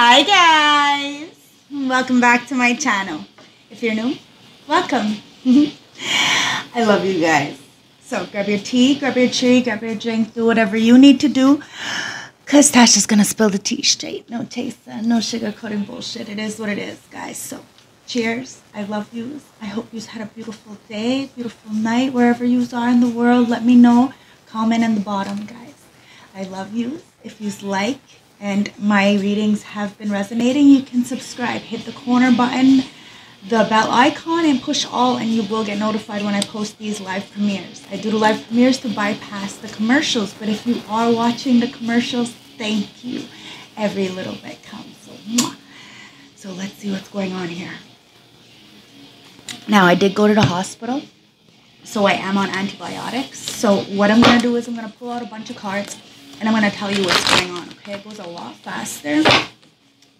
Hi guys! Welcome back to my channel. If you're new, welcome. I love you guys. So grab your tea, grab your tree, grab your drink, do whatever you need to do. Cause Tasha's gonna spill the tea straight. No taste, uh, no sugar coating bullshit. It is what it is, guys. So cheers. I love you. I hope yous had a beautiful day, beautiful night, wherever yous are in the world. Let me know. Comment in the bottom, guys. I love you. If yous like and my readings have been resonating, you can subscribe. Hit the corner button, the bell icon, and push all, and you will get notified when I post these live premieres. I do the live premieres to bypass the commercials, but if you are watching the commercials, thank you. Every little bit counts. So, so let's see what's going on here. Now, I did go to the hospital, so I am on antibiotics. So what I'm going to do is I'm going to pull out a bunch of cards, and I'm going to tell you what's going on, okay? It goes a lot faster,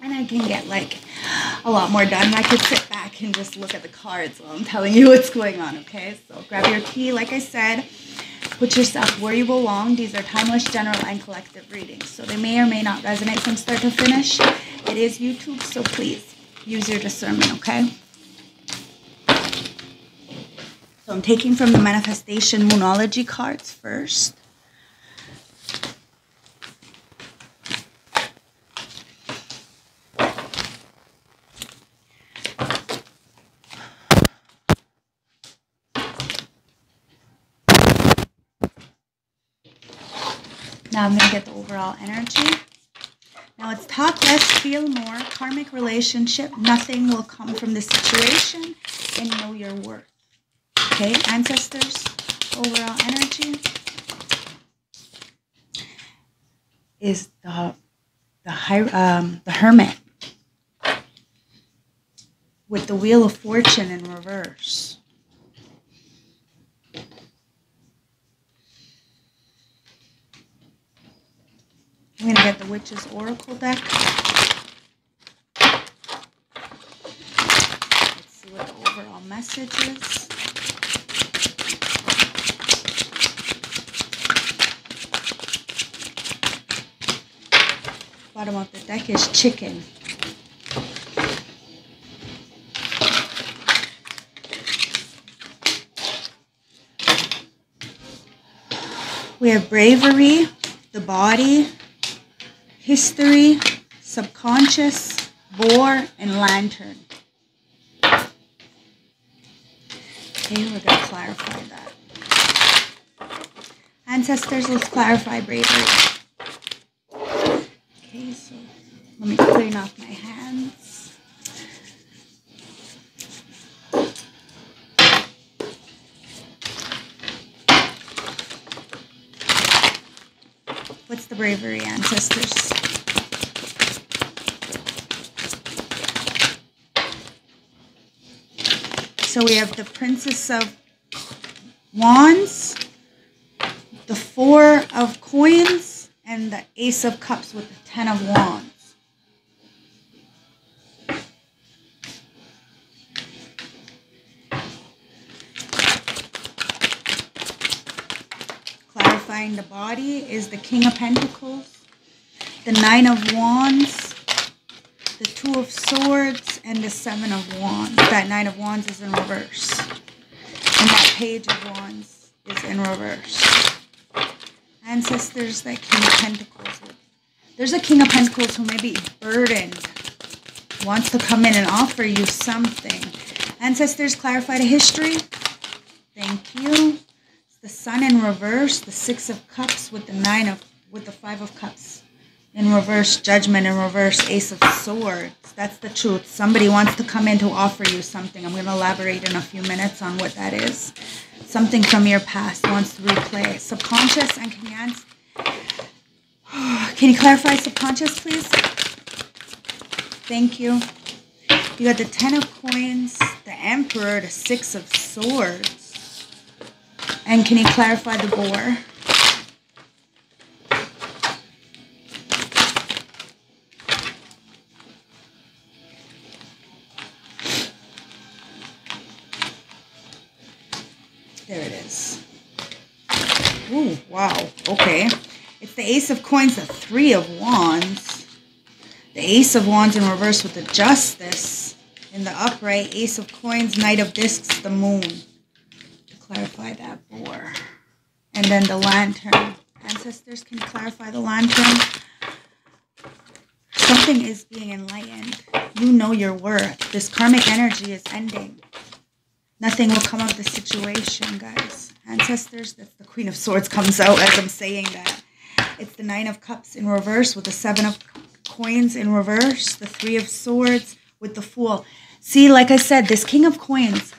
and I can get, like, a lot more done. I could sit back and just look at the cards while I'm telling you what's going on, okay? So grab your tea, like I said. Put yourself where you belong. These are timeless, general, and collective readings. So they may or may not resonate from start to finish. It is YouTube, so please use your discernment, okay? So I'm taking from the Manifestation Moonology cards first. Now I'm going to get the overall energy. Now it's talk less, feel more, karmic relationship. Nothing will come from the situation and know your worth. Okay, ancestors, overall energy is the the high, um, the hermit with the wheel of fortune in reverse. I'm gonna get the witch's oracle deck. Let's see what the overall message is. Bottom of the deck is chicken. We have bravery, the body, history, subconscious, boar, and lantern. Okay, we're going to clarify that. Ancestors, let's clarify bravery. Okay, so let me clean off my hands. Bravery, ancestors? So we have the Princess of Wands, the Four of Coins, and the Ace of Cups with the Ten of Wands. The body is the King of Pentacles, the Nine of Wands, the Two of Swords, and the Seven of Wands. That Nine of Wands is in reverse. And that Page of Wands is in reverse. Ancestors, that King of Pentacles. There's a King of Pentacles who may be burdened, wants to come in and offer you something. Ancestors, clarify the history. Thank you. Sun in reverse, the Six of Cups with the Nine of, with the Five of Cups in reverse, Judgment in reverse, Ace of Swords. That's the truth. Somebody wants to come in to offer you something. I'm going to elaborate in a few minutes on what that is. Something from your past wants to replay. Subconscious and can you answer? Can you clarify subconscious, please? Thank you. You got the Ten of Coins, the Emperor, the Six of Swords. And can you clarify the boar? There it is. Ooh, wow. Okay. It's the Ace of Coins, the Three of Wands, the Ace of Wands in reverse with the Justice. In the upright, Ace of Coins, Knight of Discs, the Moon. Clarify that more. And then the Lantern. Ancestors, can clarify the Lantern? Something is being enlightened. You know your worth. This karmic energy is ending. Nothing will come of the situation, guys. Ancestors, that's the Queen of Swords comes out as I'm saying that. It's the Nine of Cups in reverse with the Seven of Coins in reverse, the Three of Swords with the Fool. See, like I said, this King of Coins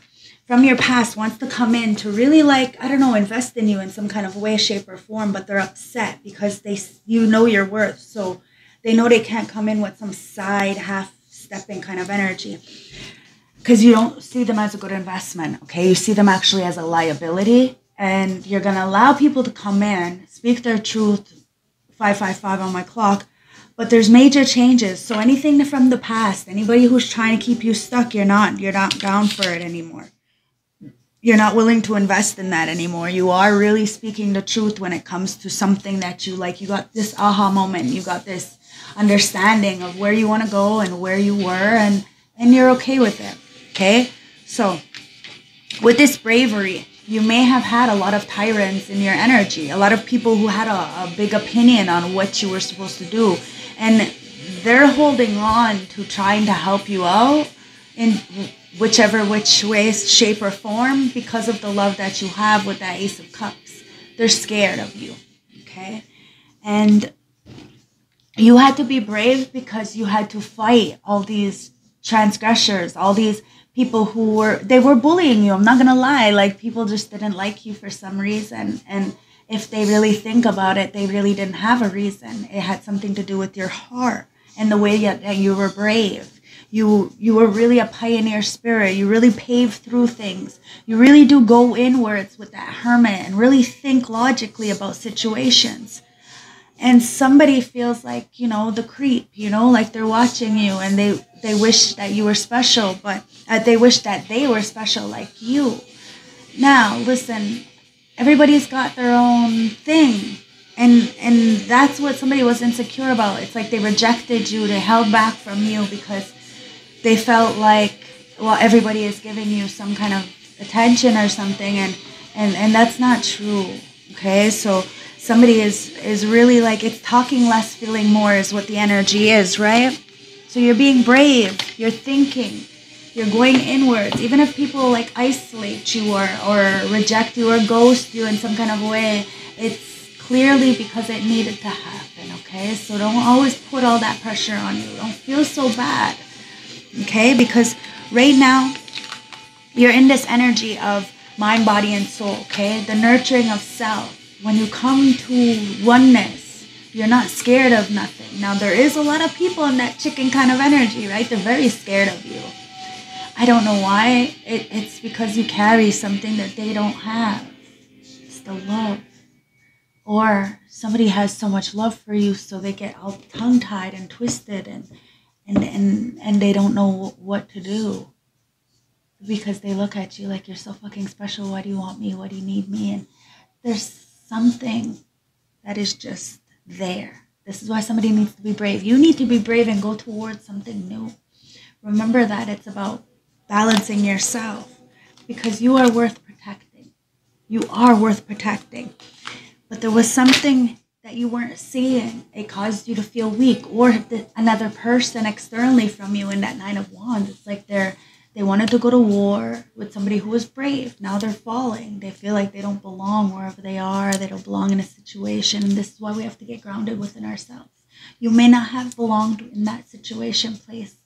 from your past wants to come in to really like, I don't know, invest in you in some kind of way, shape, or form, but they're upset because they you know your worth. So they know they can't come in with some side half stepping kind of energy. Because you don't see them as a good investment okay? You see them actually as a liability and you're going to allow people to come in speak their truth 555 on my clock but there's major changes. So anything from the past anybody who's trying to keep you stuck you're not you're not down for it anymore you're not willing to invest in that anymore. You are really speaking the truth when it comes to something that you like. You got this aha moment. You got this understanding of where you want to go and where you were and and you're okay with it okay? So with this bravery you may have had a lot of tyrants in your energy a lot of people who had a, a big opinion on what you were supposed to do and they're holding on to trying to help you out in whichever which way shape or form because of the love that you have with that ace of cups they're scared of you okay and you had to be brave because you had to fight all these transgressors, all these people who were they were bullying you. I'm not gonna lie, like people just didn't like you for some reason, and if they really think about it, they really didn't have a reason. It had something to do with your heart and the way that you were brave. You you were really a pioneer spirit. You really paved through things. You really do go inwards with that hermit and really think logically about situations and somebody feels like you know the creep you know like they're watching you and they they wish that you were special but uh, they wish that they were special like you now listen everybody's got their own thing and and that's what somebody was insecure about it's like they rejected you they held back from you because they felt like well everybody is giving you some kind of attention or something and and and that's not true okay? So somebody is is really like it's talking less feeling more is what the energy is right? So you're being brave you're thinking you're going inwards. Even if people like isolate you or or reject you or ghost you in some kind of way it's clearly because it needed to happen okay? So don't always put all that pressure on you. Don't feel so bad okay because right now you're in this energy of mind body and soul okay the nurturing of self when you come to oneness, you're not scared of nothing. Now, there is a lot of people in that chicken kind of energy, right? They're very scared of you. I don't know why. It, it's because you carry something that they don't have. It's the love. Or somebody has so much love for you, so they get all tongue tied and twisted and, and, and, and they don't know what to do because they look at you like you're so fucking special. Why do you want me? Why do you need me? And there's something that is just there. This is why somebody needs to be brave. You need to be brave and go towards something new. Remember that it's about balancing yourself because you are worth protecting. You are worth protecting. But there was something that you weren't seeing. It caused you to feel weak, or another person externally from you in that Nine of Wands. It's like they're they wanted to go to war with somebody who was brave. Now they're falling. They feel like they don't belong wherever they are. They don't belong in a situation. And this is why we have to get grounded within ourselves. You may not have belonged in that situation, place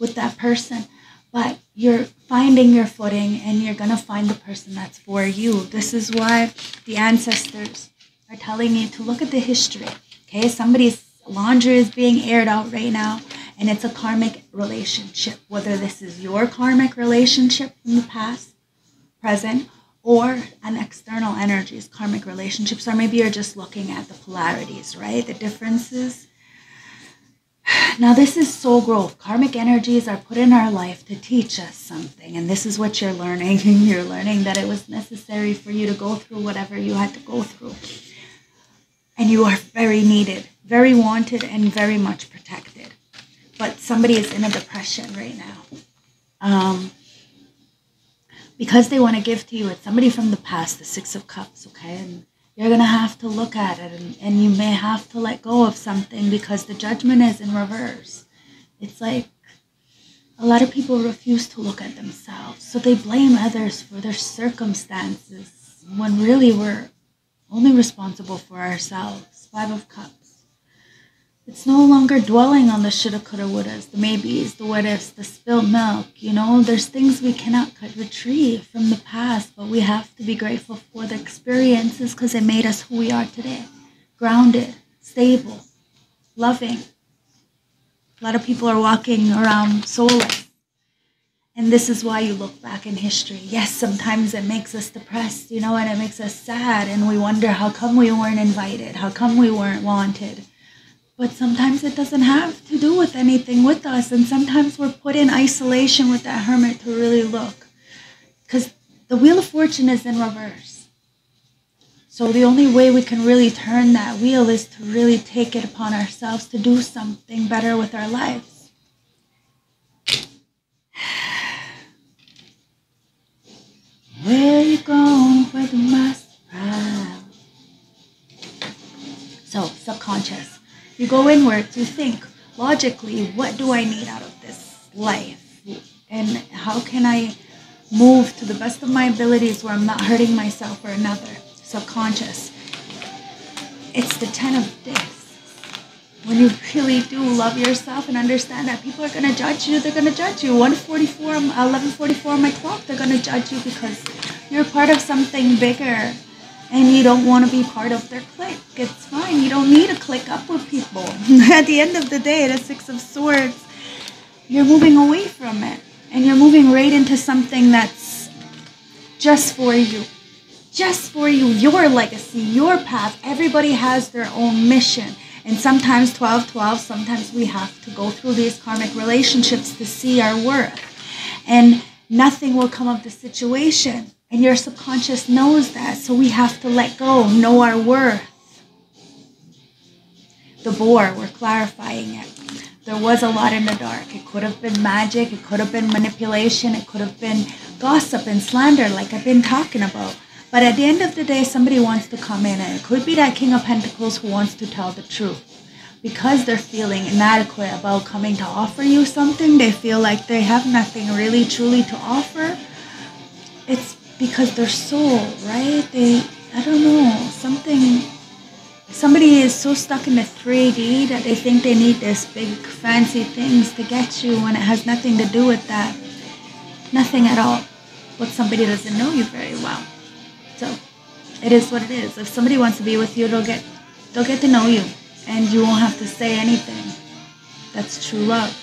with that person, but you're finding your footing and you're going to find the person that's for you. This is why the ancestors are telling you to look at the history. Okay, somebody's laundry is being aired out right now and it's a karmic relationship, whether this is your karmic relationship from the past, present, or an external energies, karmic relationships, or maybe you're just looking at the polarities, right? The differences. Now, this is soul growth. Karmic energies are put in our life to teach us something, and this is what you're learning. you're learning that it was necessary for you to go through whatever you had to go through. And you are very needed, very wanted, and very much protected. but somebody is in a depression right now. Um, because they want to give to you, it's somebody from the past, the Six of Cups, okay? And you're going to have to look at it and, and you may have to let go of something because the judgment is in reverse. It's like a lot of people refuse to look at themselves, so they blame others for their circumstances when really we're only responsible for ourselves. Five of Cups. It's no longer dwelling on the wouldas, the maybes, the what ifs, the spilled milk. You know, there's things we cannot retrieve from the past, but we have to be grateful for the experiences because it made us who we are today. Grounded, stable, loving. A lot of people are walking around soulless. And this is why you look back in history. Yes, sometimes it makes us depressed, you know, and it makes us sad, and we wonder how come we weren't invited, how come we weren't wanted but sometimes it doesn't have to do with anything with us. And sometimes we're put in isolation with that hermit to really look. Because the Wheel of Fortune is in reverse. So the only way we can really turn that wheel is to really take it upon ourselves to do something better with our lives. Where you going with the master? So, subconscious. You go inward to think logically, what do I need out of this life? And how can I move to the best of my abilities where I'm not hurting myself or another? Subconscious. It's the 10 of discs. When you really do love yourself and understand that people are going to judge you, they're going to judge you. 144, 1144 um, on my clock, they're going to judge you because you're part of something bigger and you don't want to be part of their clique. It's fine. You don't need to click up with people. At the end of the day, the Six of Swords, you're moving away from it. And you're moving right into something that's just for you. Just for you, your legacy, your path. Everybody has their own mission. And sometimes 12 12, sometimes we have to go through these karmic relationships to see our worth. And nothing will come of the situation and your subconscious knows that, so we have to let go, know our worth. The boar, we're clarifying it. There was a lot in the dark. It could have been magic, it could have been manipulation, it could have been gossip and slander, like I've been talking about. But at the end of the day, somebody wants to come in, and it could be that King of Pentacles who wants to tell the truth. Because they're feeling inadequate about coming to offer you something, they feel like they have nothing really truly to offer. It's because their soul, right? They, I don't know, something, somebody is so stuck in the 3D that they think they need this big fancy things to get you when it has nothing to do with that. Nothing at all. But somebody doesn't know you very well. So it is what it is. If somebody wants to be with you, they'll get, they'll get to know you and you won't have to say anything. That's true love.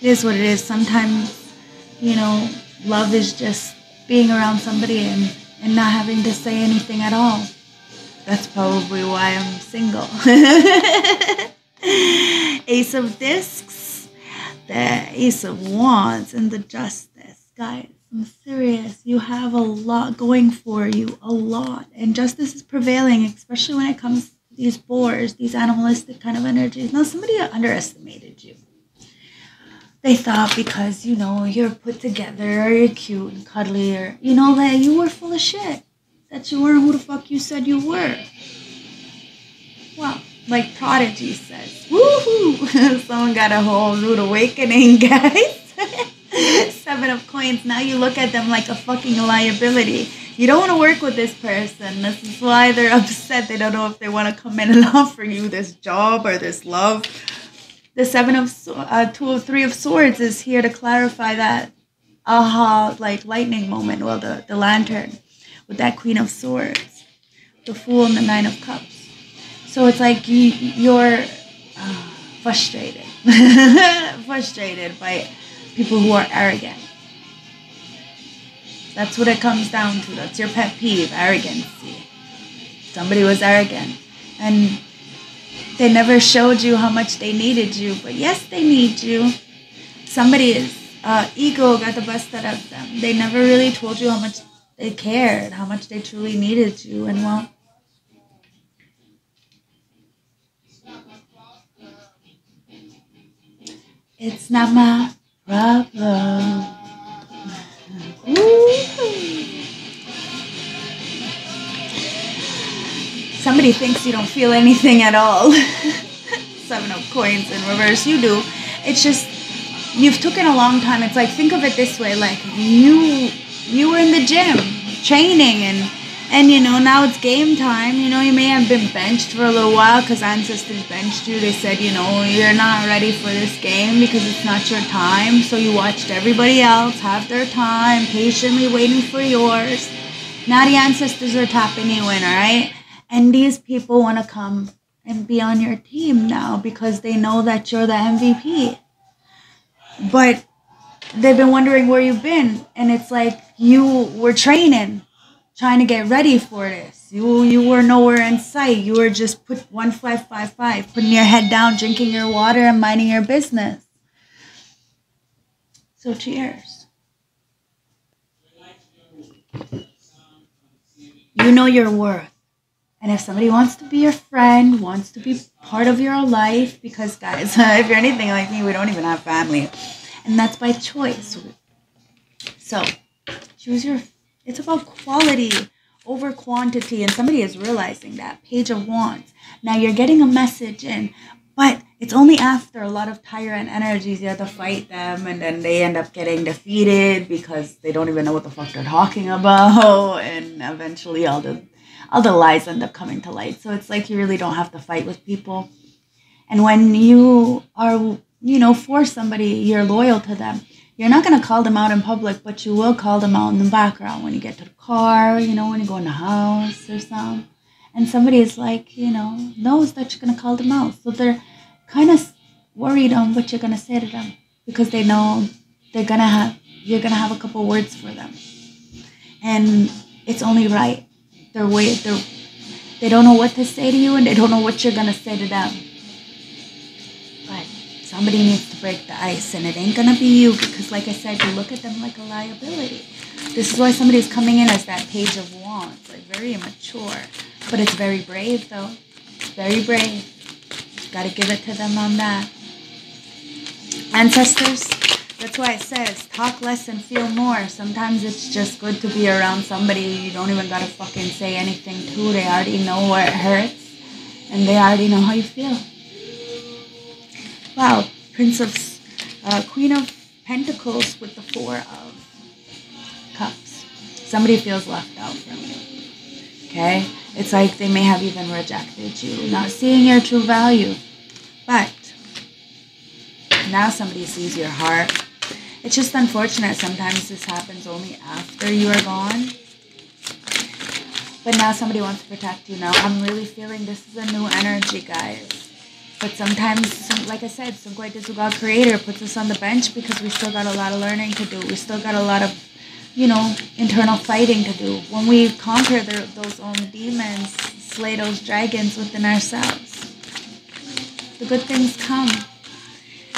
It is what it is. Sometimes, you know, love is just being around somebody and, and not having to say anything at all. That's probably why I'm single. Ace of Discs, the Ace of Wands, and the Justice. Guys, I'm serious. You have a lot going for you, a lot. And justice is prevailing, especially when it comes to these boars, these animalistic kind of energies. Now, somebody underestimated you they thought because you know you're put together you're cute and cuddly or you know that you were full of shit that you weren't who the fuck you said you were well like prodigy says woohoo someone got a whole rude awakening guys seven of coins. Now you look at them like a fucking liability. You don't want to work with this person. This is why they're upset. They don't know if they want to come in and offer you this job or this love. The seven of uh, two of three of swords is here to clarify that aha like lightning moment. Well the, the lantern with that queen of swords. The fool and the nine of cups. So it's like you, you're uh, frustrated. Frustrated by people who are arrogant that's what it comes down to that's your pet peeve arrogancy somebody was arrogant and they never showed you how much they needed you, but yes, they need you. Somebody's uh, ego got the best out of them. They never really told you how much they cared, how much they truly needed you, and well, It's not my problem. Somebody thinks you don't feel anything at all. Seven of coins in reverse, you do. It's just you've taken a long time. It's like think of it this way: like you you were in the gym training and and you know now it's game time. You know you may have been benched for a little while because ancestors benched you. They said you know you're not ready for this game because it's not your time. So you watched everybody else have their time patiently waiting for yours. Now the ancestors are tapping you in all right and these people want to come and be on your team now because they know that you're the mvp but they've been wondering where you've been and it's like you were training trying to get ready for this. You you were nowhere in sight. You were just put 1555 putting your head down drinking your water and minding your business. So cheers. You know your worth. And if somebody wants to be your friend wants to be part of your life because guys if you're anything like me we don't even have family. And that's by choice. So choose your. It's about quality over quantity, and somebody is realizing that. Page of Wands. Now you're getting a message in, but it's only after a lot of tyrant energies you have to fight them, and then they end up getting defeated because they don't even know what the fuck they're talking about, and eventually all the all the lies end up coming to light. So it's like you really don't have to fight with people. And when you are you know, for somebody, you're loyal to them. You're not going to call them out in public, but you will call them out in the background when you get to the car, you know, when you go in the house or something. And somebody is like, you know, knows that you're going to call them out. So they're kind of worried on what you're going to say to them because they know they're going to have, you're going to have a couple words for them. And it's only right. They're way, they're, they don't know what to say to you and they don't know what you're going to say to them. Somebody needs to break the ice, and it ain't gonna be you because, like I said, you look at them like a liability. This is why somebody's coming in as that page of wands, like very immature, but it's very brave though. Very brave. Gotta give it to them on that. Ancestors, that's why it says talk less and feel more. Sometimes it's just good to be around somebody you don't even gotta fucking say anything to. They already know where it hurts and they already know how you feel. Wow, Prince of, uh, Queen of Pentacles with the Four of Cups. Somebody feels left out from you. Okay? It's like they may have even rejected you, not seeing your true value. But now somebody sees your heart. It's just unfortunate sometimes this happens only after you are gone. But now somebody wants to protect you. Now I'm really feeling this is a new energy, guys. But sometimes, like I said, Sungwai God Creator puts us on the bench because we still got a lot of learning to do. We still got a lot of, you know, internal fighting to do. When we conquer the, those own demons, slay those dragons within ourselves, the good things come.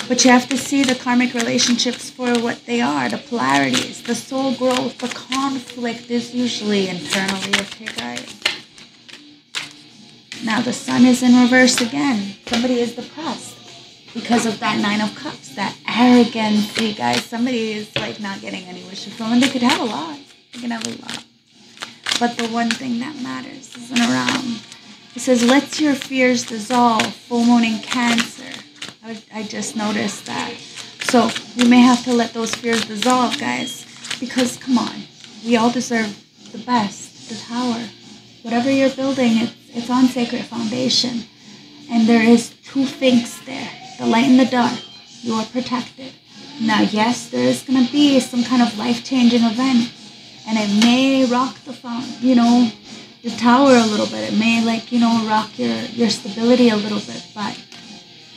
But you have to see the karmic relationships for what they are, the polarities, the soul growth, the conflict is usually internally, okay, guys? Now the sun is in reverse again. Somebody is depressed because of that nine of cups, that arrogance. You guys, somebody is like not getting any wishes from them. They could have a lot. They can have a lot. But the one thing that matters isn't around. It says, let your fears dissolve. Full moon in Cancer. I, I just noticed that. So you may have to let those fears dissolve, guys. Because, come on, we all deserve the best, the tower. Whatever you're building, it's it's on sacred foundation. And there is two things there the light and the dark. You are protected. Now, yes, there is going to be some kind of life changing event. And it may rock the phone, you know, the tower a little bit. It may, like, you know, rock your, your stability a little bit. But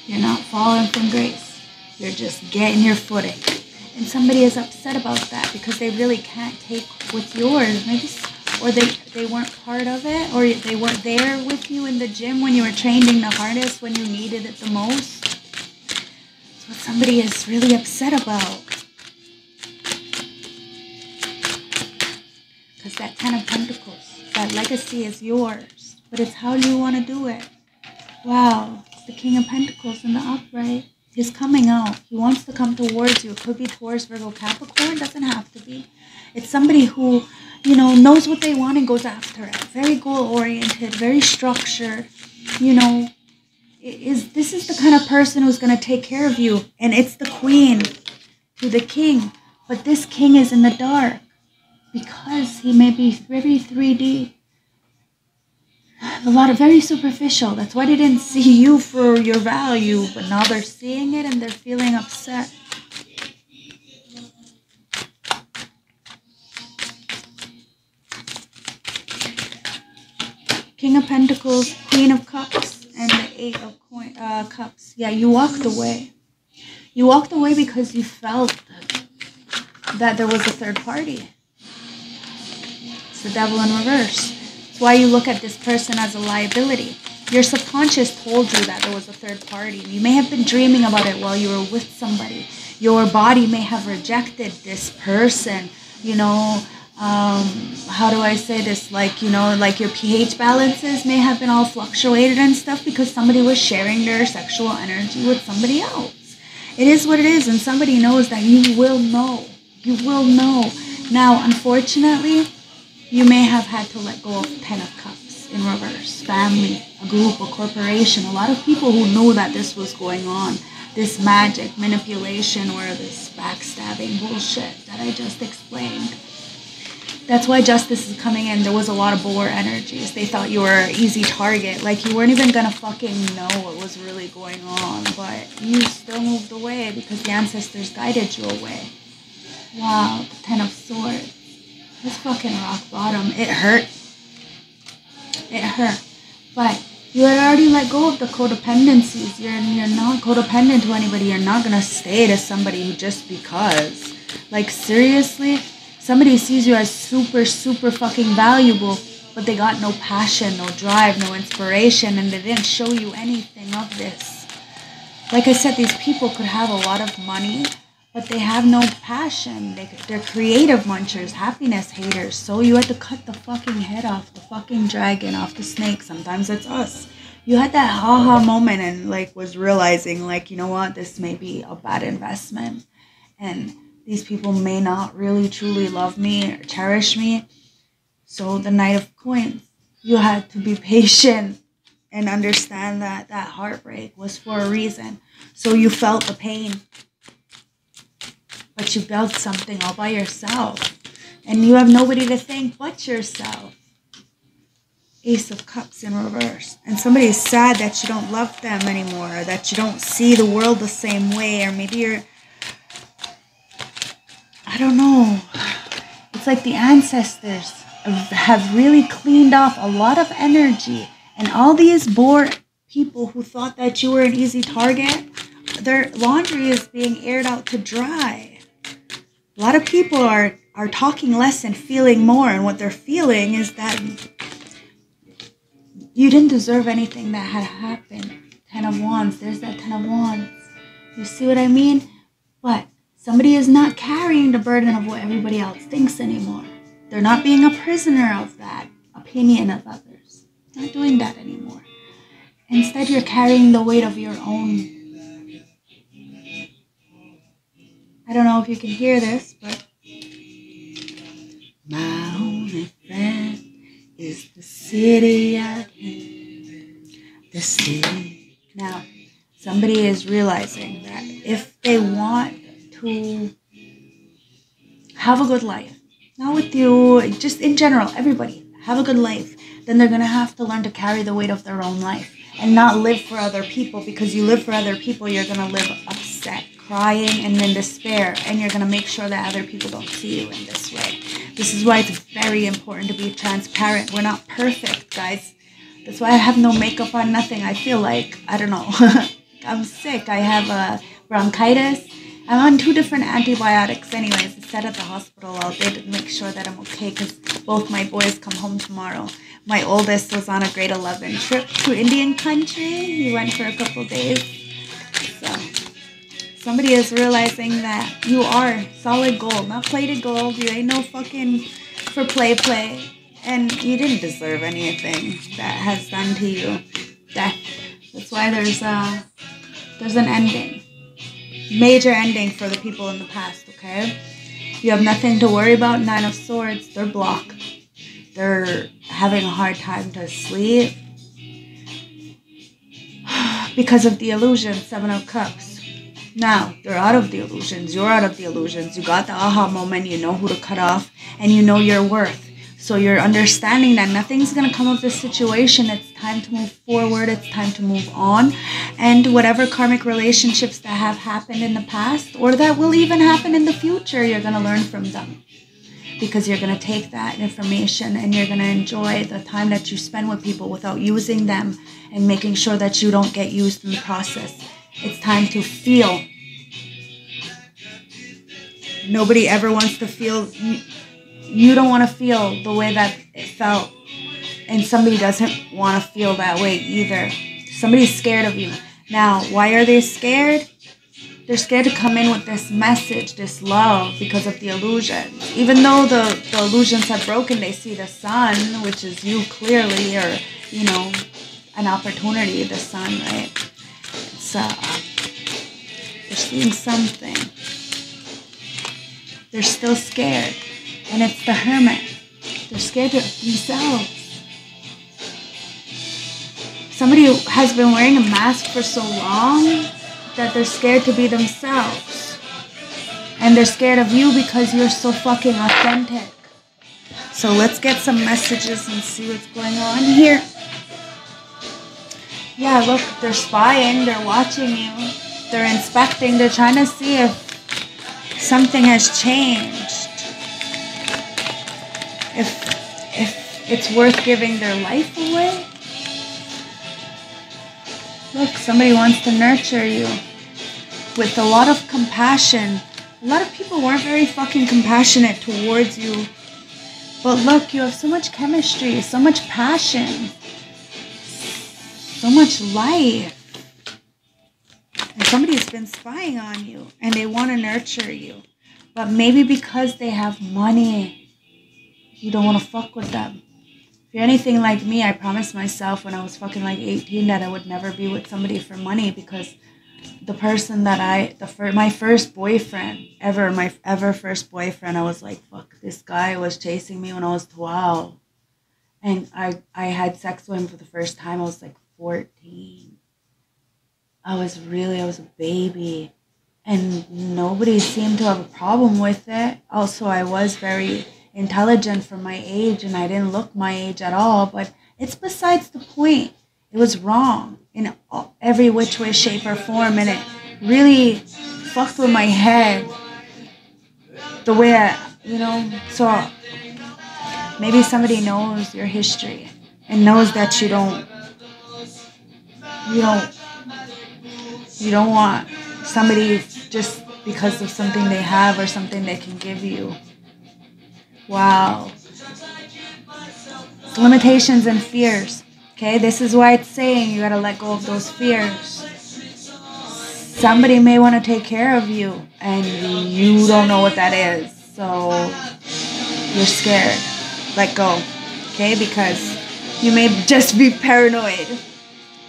you're not falling from grace. You're just getting your footing. And somebody is upset about that because they really can't take what's yours. Maybe or they, they weren't part of it, or they weren't there with you in the gym when you were training the hardest, when you needed it the most. That's what somebody is really upset about. Because that Ten of Pentacles, that legacy is yours, but it's how you want to do it? Wow, it's the King of Pentacles in the upright. He's coming out. He wants to come towards you. It could be Taurus, Virgo, Capricorn. Doesn't have to be. It's somebody who, you know, knows what they want and goes after it. Very goal oriented, very structured. You know, is this is the kind of person who's gonna take care of you, and it's the queen to the king. But this king is in the dark because he may be very 3D a lot of very superficial. That's why they didn't see you for your value, but now they're seeing it and they're feeling upset. King of Pentacles, Queen of Cups, and the Eight of coin, uh, Cups. Yeah, you walked away. You walked away because you felt that there was a third party. It's the devil in reverse. It's why you look at this person as a liability. Your subconscious told you that there was a third party. You may have been dreaming about it while you were with somebody. Your body may have rejected this person. You know, um, how do I say this? Like, you know, like your pH balances may have been all fluctuated and stuff because somebody was sharing their sexual energy with somebody else. It is what it is, and somebody knows that you will know. You will know. Now, unfortunately, you may have had to let go of Ten of Cups in reverse. Family, a group, a corporation, a lot of people who know that this was going on. This magic, manipulation, or this backstabbing bullshit that I just explained. That's why justice is coming in. There was a lot of boar energies. They thought you were an easy target. Like you weren't even gonna fucking know what was really going on. But you still moved away because the ancestors guided you away. Wow, Ten of Swords. This fucking rock bottom. It hurt. It hurt. But you had already let go of the codependencies. You're, you're not codependent to anybody. You're not to stay to somebody just because. Like, seriously? Somebody sees you as super, super fucking valuable, but they got no passion, no drive, no inspiration, and they didn't show you anything of this. Like I said, these people could have a lot of money, but they have no passion. They, they're creative munchers, happiness haters. So you had to cut the fucking head off the fucking dragon, off the snake. Sometimes it's us. You had that haha moment and like was realizing like, you know what, this may be a bad investment. And these people may not really truly love me or cherish me. So the Knight of Coins, you had to be patient and understand that that heartbreak was for a reason. So you felt the pain but you built something all by yourself and you have nobody to thank but yourself. Ace of Cups in reverse. And somebody is sad that you don't love them anymore, or that you don't see the world the same way, or maybe you're. I don't know. It's like the ancestors have really cleaned off a lot of energy. And all these bored people who thought that you were an easy target, their laundry is being aired out to dry. A lot of people are are talking less and feeling more. And what they're feeling is that you didn't deserve anything that had happened. Ten of wands. There's that ten of wands. You see what i mean? But somebody is not carrying the burden of what everybody else thinks anymore. They're not being a prisoner of that opinion of others. Not doing that anymore. Instead you're carrying the weight of your own. I don't know if you can hear this, but my only friend is the city I The city. Now, somebody is realizing that if they want to have a good life, not with you, just in general, everybody, have a good life, then they're to have to learn to carry the weight of their own life and not live for other people because you live for other people, you're to live upset crying and in despair, and you're to make sure that other people don't see you in this way. This is why it's very important to be transparent. We're not perfect, guys. That's why I have no makeup on, nothing. I feel like, I don't know, I'm sick. I have a bronchitis. I'm on two different antibiotics, anyways. I sat at the hospital all day to make sure that I'm okay because both my boys come home tomorrow. My oldest was on a grade 11 trip to Indian country. He went for a couple days. So somebody is realizing that you are solid gold, not plated gold. You ain't no fucking for play play. And you didn't deserve anything that has done to you. Death. That's why there's a there's an ending. Major ending for the people in the past, okay? You have nothing to worry about. Nine of Swords, they're blocked. They're having a hard time to sleep because of the illusion, Seven of Cups. Now, they're out of the illusions. You're out of the illusions. You got the aha moment. You know who to cut off, and you know your worth. So you're understanding that nothing's going to come of this situation. It's time to move forward. It's time to move on. And whatever karmic relationships that have happened in the past or that will even happen in the future, you're going to learn from them. Because you're going to take that information and you're going to enjoy the time that you spend with people without using them and making sure that you don't get used in the process. It's time to feel. Nobody ever wants to feel you don't want to feel the way that it felt and somebody doesn't want to feel that way either. Somebody's scared of you. Now why are they scared? They're scared to come in with this message this love because of the illusions even though the, the illusions have broken they see the sun which is you clearly or you know an opportunity the sun right? It's uh they're seeing something. They're still scared and it's the hermit. They're scared of themselves. Somebody has been wearing a mask for so long that they're scared to be themselves. And they're scared of you because you're so fucking authentic. So let's get some messages and see what's going on here. Yeah, look, they're spying, they're watching you, they're inspecting, they're trying to see if something has changed if if it's worth giving their life away. Look, somebody wants to nurture you with a lot of compassion. A lot of people weren't very fucking compassionate towards you. But look, you have so much chemistry, so much passion, so much life. And somebody's been spying on you and they want to nurture you. But maybe because they have money you don't want to fuck with them. If you're anything like me, I promised myself when I was fucking like 18 that I would never be with somebody for money because the person that I, the fir- my first boyfriend ever, my ever first boyfriend, I was like, fuck, this guy was chasing me when I was 12. And I, I had sex with him for the first time. I was like 14. I was really, I was a baby. And nobody seemed to have a problem with it. Also, I was very intelligent for my age and I didn't look my age at all, but it's besides the point. It was wrong in every which way, shape, or form, and it really fucked with my head the way I, you know, so maybe somebody knows your history and knows that you don't, you don't, you don't want somebody just because of something they have or something they can give you. Wow. Limitations and fears. Okay, this is why it's saying you gotta let go of those fears. Somebody may want to take care of you, and you don't know what that is. So you're scared. Let go. Okay, because you may just be paranoid.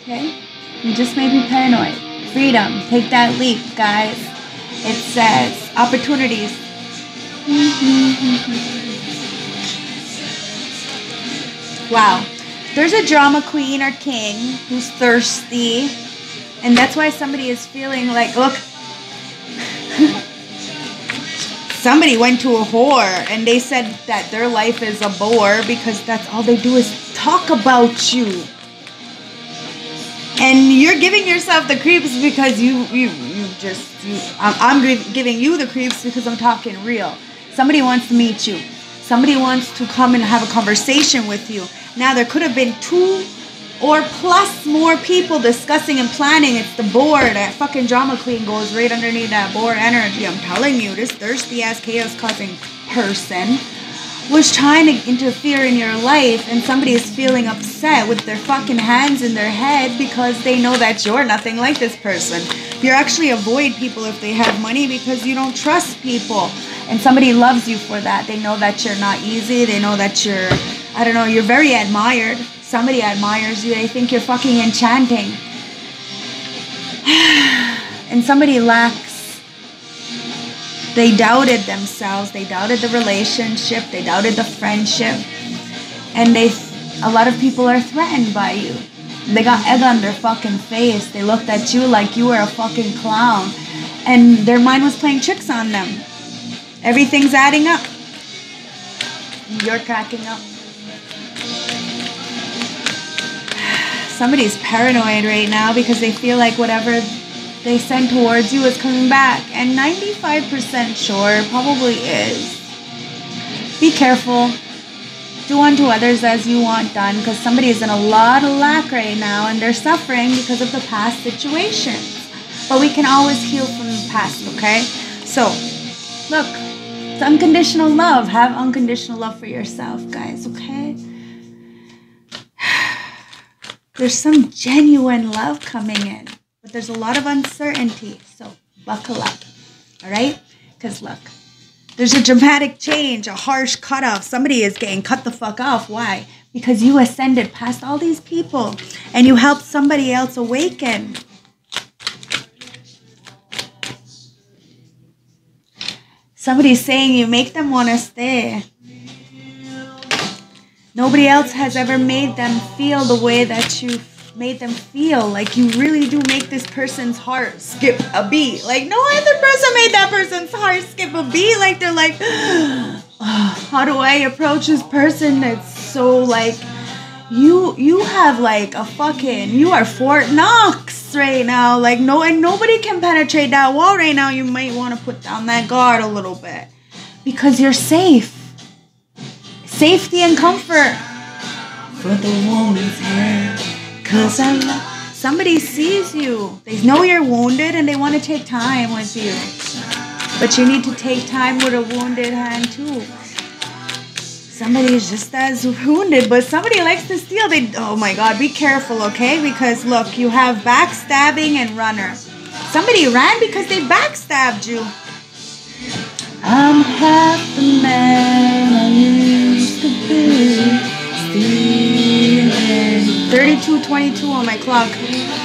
Okay? You just may be paranoid. Freedom. Take that leap, guys. It says opportunities. Wow. There's a drama queen or king who's thirsty. And that's why somebody is feeling like, look, somebody went to a whore and they said that their life is a bore because that's all they do is talk about you. And you're giving yourself the creeps because you you you just you I'm, I'm giving you the creeps because I'm talking real. Somebody wants to meet you. Somebody wants to come and have a conversation with you. Now, there could have been two or plus more people discussing and planning. It's the board. That fucking drama queen goes right underneath that board energy. I'm telling you, this thirsty ass chaos causing person was trying to interfere in your life and somebody is feeling upset with their fucking hands in their head because they know that you're nothing like this person. You actually avoid people if they have money because you don't trust people. And somebody loves you for that. They know that you're not easy. They know that you're, I don't know, you're very admired. Somebody admires you. They think you're fucking enchanting. and somebody lacks They doubted themselves. They doubted the relationship. They doubted the friendship. And they, a lot of people are threatened by you. They got egg on their fucking face. They looked at you like you were a fucking clown. And their mind was playing tricks on them. Everything's adding up. You're cracking up. Somebody's paranoid right now because they feel like whatever they send towards you is coming back. And 95% sure probably is. Be careful. Do unto others as you want done because somebody is in a lot of lack right now and they're suffering because of the past situations. But we can always heal from the past, okay? So, look, it's unconditional love. Have unconditional love for yourself, guys, okay? There's some genuine love coming in there's a lot of uncertainty. So buckle up, all right? Because look, there's a dramatic change, a harsh cutoff. Somebody is getting cut the fuck off. Why? Because you ascended past all these people and you helped somebody else awaken. Somebody's saying you make them want to stay. Nobody else has ever made them feel the way that you made them feel like you really do make this person's heart skip a beat. Like no other person made that person's heart skip a beat. Like they're like, oh, how do I approach this person that's so like you you have like a fucking you are Fort Knox right now. Like no and nobody can penetrate that wall right now. You might want to put down that guard a little bit. Because you're safe. Safety and comfort. For the woman's hand. Cause I um, love somebody sees you. They know you're wounded and they want to take time with you. But you need to take time with a wounded hand too. Somebody is just as wounded, but somebody likes to steal. They oh my god, be careful, okay? Because look, you have backstabbing and runner. Somebody ran because they backstabbed you. I'm half the man I used to be. 3222 on my clock.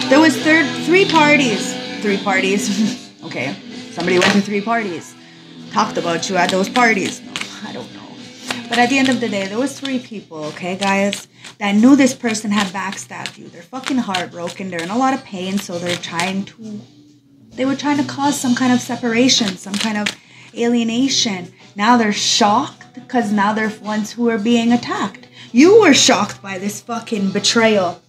There was third three parties. Three parties. okay. Somebody went to three parties. Talked about you at those parties. No, I don't know. But at the end of the day, there was three people, okay, guys, that knew this person had backstabbed you. They're fucking heartbroken. They're in a lot of pain, so they're trying to they were trying to cause some kind of separation, some kind of alienation. Now they're shocked because now they're ones who are being attacked. You were shocked by this fucking betrayal.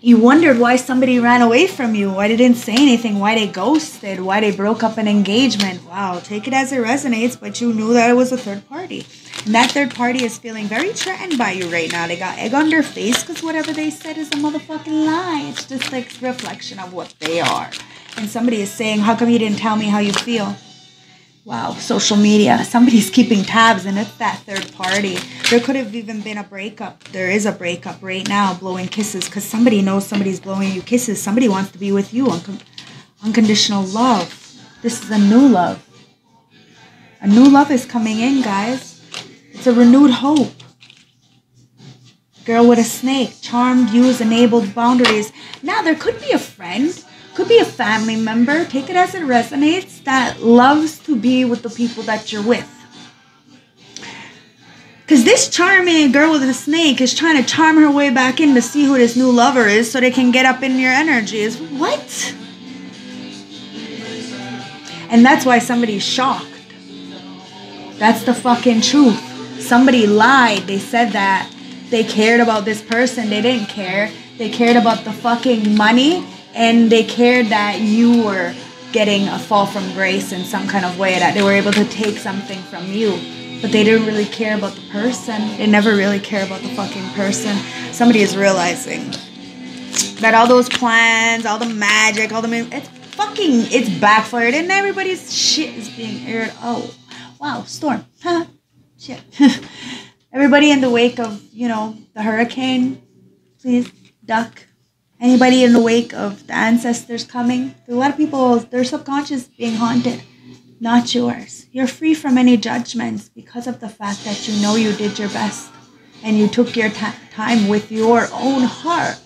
You wondered why somebody ran away from you, why they didn't say anything, why they ghosted, why they broke up an engagement. Wow, take it as it resonates, but you knew that it was a third party. And that third party is feeling very threatened by you right now. They got egg on their face because whatever they said is a motherfucking lie. It's just like reflection of what they are. And somebody is saying, How come you didn't tell me how you feel? Wow, social media. Somebody's keeping tabs, and it's that third party. There could have even been a breakup. There is a breakup right now, blowing kisses, because somebody knows somebody's blowing you kisses. Somebody wants to be with you. Uncon- unconditional love. This is a new love. A new love is coming in, guys. It's a renewed hope. Girl with a snake, charmed, used, enabled boundaries. Now, there could be a friend could be a family member, take it as it resonates, that loves to be with the people that you're with. Because this charming girl with a snake is trying to charm her way back in to see who this new lover is so they can get up in your energies. What? And that's why somebody's shocked. That's the fucking truth. Somebody lied. They said that they cared about this person. They didn't care. They cared about the fucking money and they cared that you were getting a fall from grace in some kind of way that they were able to take something from you. But they didn't really care about the person. They never really care about the fucking person. Somebody is realizing that all those plans all the magic all the it's fucking it's backfired and everybody's shit is being aired. Oh wow storm. Huh shit. Everybody in the wake of you know the hurricane please duck anybody in the wake of the ancestors coming. A lot of people, their subconscious being haunted, not yours. You're free from any judgments because of the fact that you know you did your best and you took your t- time with your own heart.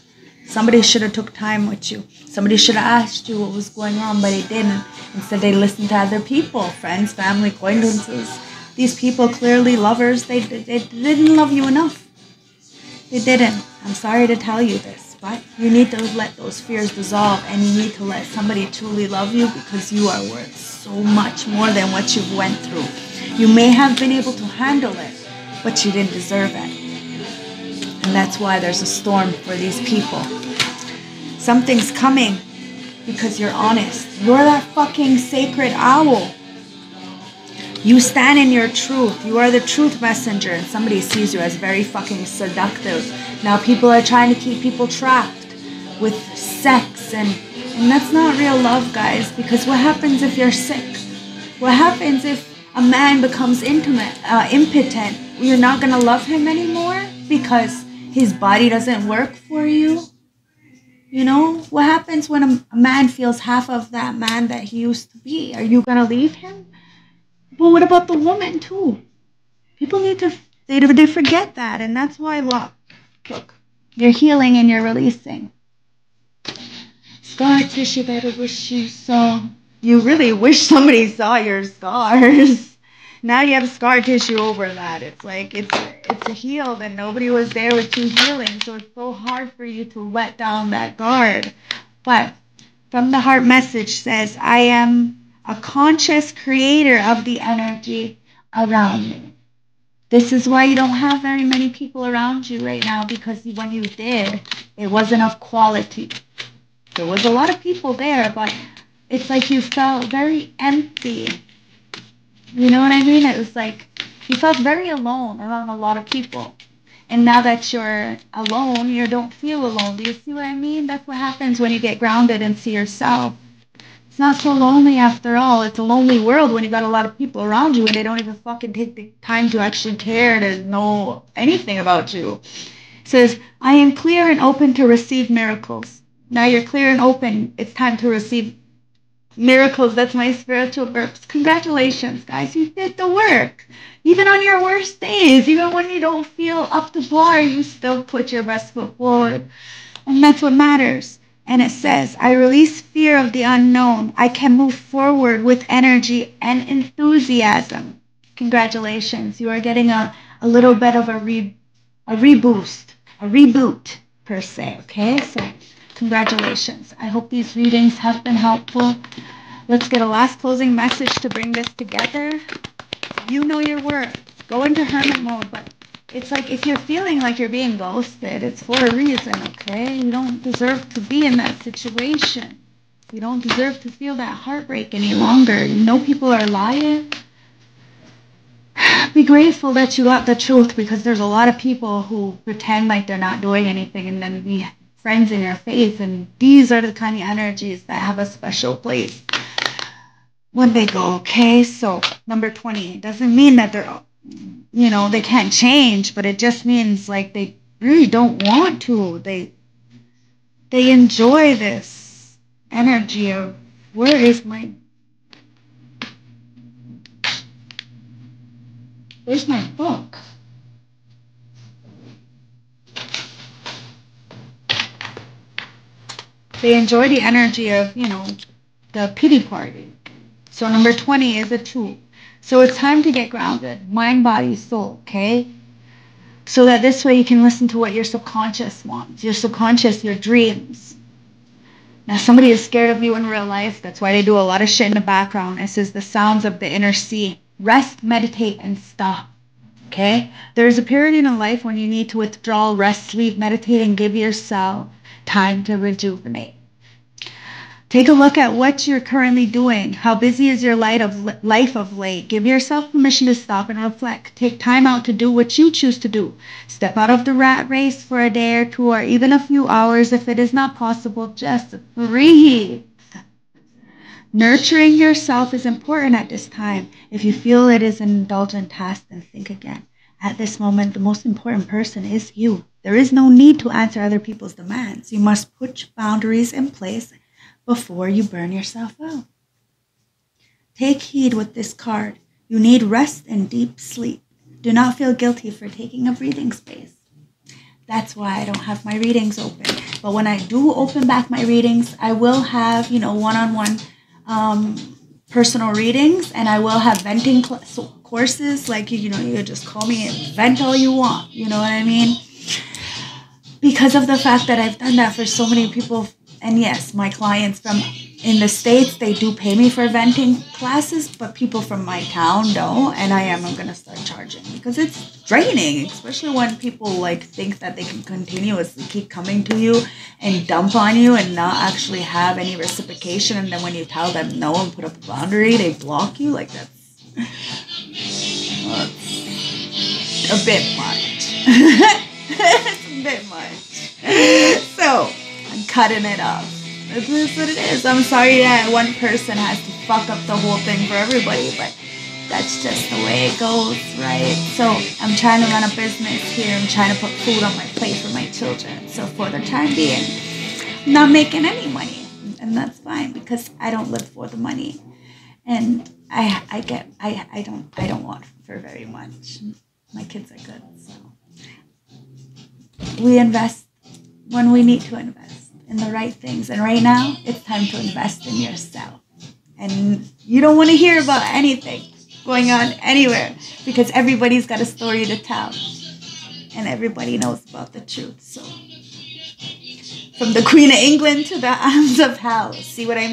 Somebody should have took time with you. Somebody should have asked you what was going on, but they didn't. Instead, they listened to other people, friends, family, acquaintances. These people, clearly lovers, they, they, they didn't love you enough. They didn't. I'm sorry to tell you this, but you need to let those fears dissolve and you need to let somebody truly love you because you are worth so much more than what you've went through. You may have been able to handle it, but you didn't deserve it. And that's why there's a storm for these people. Something's coming because you're honest. You're that fucking sacred owl. You stand in your truth. You are the truth messenger, and somebody sees you as very fucking seductive. Now people are trying to keep people trapped with sex, and and that's not real love, guys. Because what happens if you're sick? What happens if a man becomes intimate, uh, impotent? You're not gonna love him anymore because his body doesn't work for you. You know what happens when a, a man feels half of that man that he used to be? Are you gonna leave him? Well, what about the woman too? People need to they they forget that, and that's why look, look, you're healing and you're releasing. Scar tissue that I wish you saw. You really wish somebody saw your scars. now you have scar tissue over that. It's like it's it's healed and nobody was there with you healing, so it's so hard for you to let down that guard. But from the heart message says, I am a conscious creator of the energy around you. This is why you don't have very many people around you right now because when you did, it wasn't of quality. There was a lot of people there, but it's like you felt very empty. You know what I mean? It was like you felt very alone around a lot of people. And now that you're alone, you don't feel alone. Do you see what I mean? That's what happens when you get grounded and see yourself not so lonely after all. It's a lonely world when you got a lot of people around you and they don't even fucking take the time to actually care to know anything about you. It says, I am clear and open to receive miracles. Now you're clear and open. It's time to receive miracles. That's my spiritual burps. Congratulations, guys. You did the work. Even on your worst days, even when you don't feel up to par, you still put your best foot forward. And that's what matters. And it says, I release fear of the unknown. I can move forward with energy and enthusiasm. Congratulations. You are getting a, a little bit of a, re, a reboost, a reboot, per se. Okay? So, congratulations. I hope these readings have been helpful. Let's get a last closing message to bring this together. You know your worth. Go into hermit mode, but it's like if you're feeling like you're being ghosted, it's for a reason, okay? You don't deserve to be in that situation. You don't deserve to feel that heartbreak any longer. You know people are lying. Be grateful that you got the truth because there's a lot of people who pretend like they're not doing anything and then be friends in your face. And these are the kind of energies that have a special place when they go, okay? So, number 20, doesn't mean that they're you know, they can't change, but it just means like they really don't want to. They they enjoy this energy of where is my Where's my book? They enjoy the energy of, you know, the pity party. So number 20 is a tool. So it's time to get grounded mind, body, soul, okay? So that this way you can listen to what your subconscious wants, your subconscious, your dreams. Now, somebody is scared of you in real life. That's why they do a lot of shit in the background. It says the sounds of the inner sea. Rest, meditate, and stop. Okay? There is a period in a life when you need to withdraw, rest, sleep, meditate, and give yourself time to rejuvenate. Take a look at what you're currently doing. How busy is your life of, life of late? Give yourself permission to stop and reflect. Take time out to do what you choose to do. Step out of the rat race for a day or two or even a few hours if it is not possible. Just breathe. Nurturing yourself is important at this time. If you feel it is an indulgent task, then think again. At this moment, the most important person is you. There is no need to answer other people's demands. You must put boundaries in place before you burn yourself out. Take heed with this card. You need rest and deep sleep. Do not feel guilty for taking a breathing space. That's why I don't have my readings open. But when I do open back my readings, I will have, you know, one on one personal readings and I will have venting cl- courses. Like, you know, you just call me and vent all you want. You know what I mean? Because of the fact that I've done that for so many people. And yes, my clients from in the states they do pay me for venting classes but people from my town don't and i am going to start charging because it's draining especially when people like think that they can continuously keep coming to you and dump on you and not actually have any reciprocation and then when you tell them no and put up a boundary they block you like that's, that's a bit much. It's a bit much. So cutting it off it is what it is. I'm sorry that one person has to fuck up the whole thing for everybody, but that's just the way it goes, right? So I'm trying to run a business here. I'm trying to put food on my plate for my children. So for the time being, I'm not making any money, and that's fine because I don't live for the money, and I I get I I don't I don't want for very much. My kids are good, so we invest when we need to invest in the right things. And right now, it's time to invest in yourself. And you don't want to hear about anything going on anywhere because everybody's got a story to tell. And everybody knows about the truth. So, from the Queen of England to the arms of hell. See what I mean?